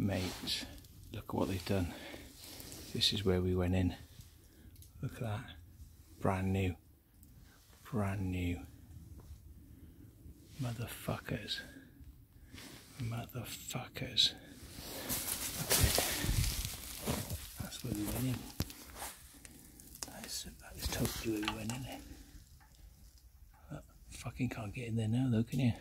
Mates, look at what they've done. This is where we went in. Look at that. Brand new. Brand new. Motherfuckers. Motherfuckers. That's where we went in. That is, that is totally where we went in. Fucking can't get in there now though, can you?